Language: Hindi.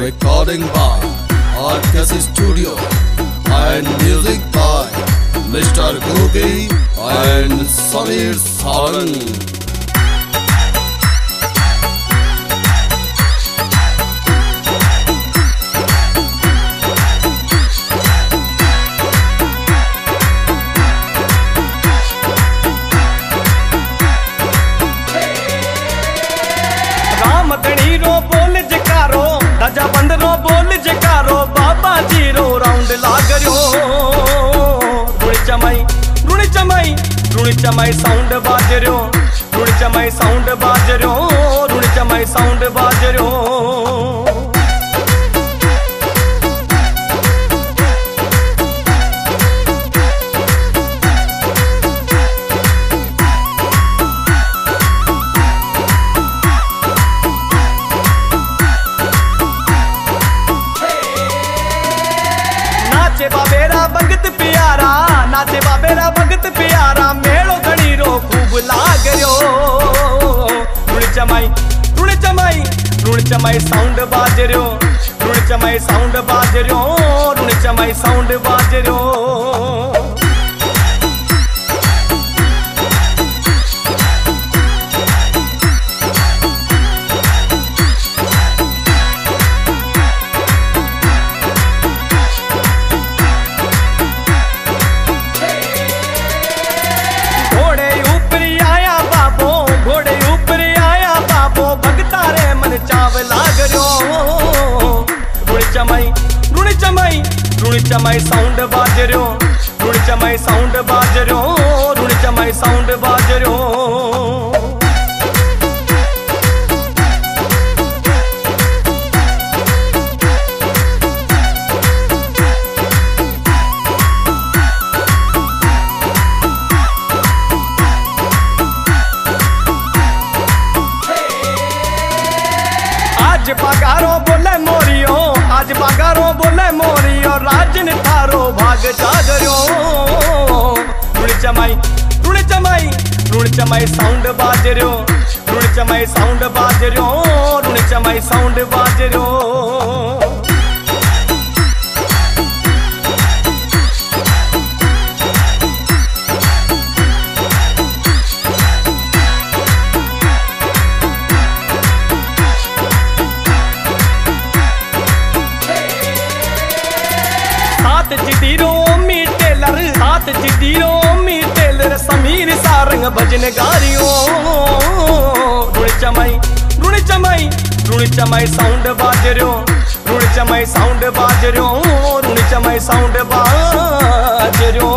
Recording by Arcus Studio and music by Mr. Gopi and Samir Sarang. चमाई, रुण चमाई रुण चमाई साउंड बाज रयो रुण चमाई साउंड बाज रयो रुण चमाई साउंड बाज रयो नाचे बाबेरा, भगत प्यारा नाचे बाबेरा भगत प्यारा मेलो घणी रो खूब लाग रयो रुण चमाई रुण चमाई रुण चमाई साउंड बाज रयो रुण चमाई साउंड बाज रयो रुण चमाई रुण चमाई साउंड बाज रयो रुण चमाई साउंड बाज रयो रुण चमाई साउंड बाज आज पगारो बोले मोरियो। आज बागारो बोले मोरी और राजन थारो भाग जागरियो रुण चमाई रुण चमाई रुण चमाई साउंड बाज रुण चमाई साउंड बाज रुण चमाई साउंड बाज रयो साथ जिदीरो मी टेलर साथ जिदीरो मी टेलर समीर सारंग भजन गारियो रुण चमाई रुण चमाई रुण चमाई साउंड बाजरियो रुण चमाई साउंड बाजरियो रुण चमाई साउंड बाजरियो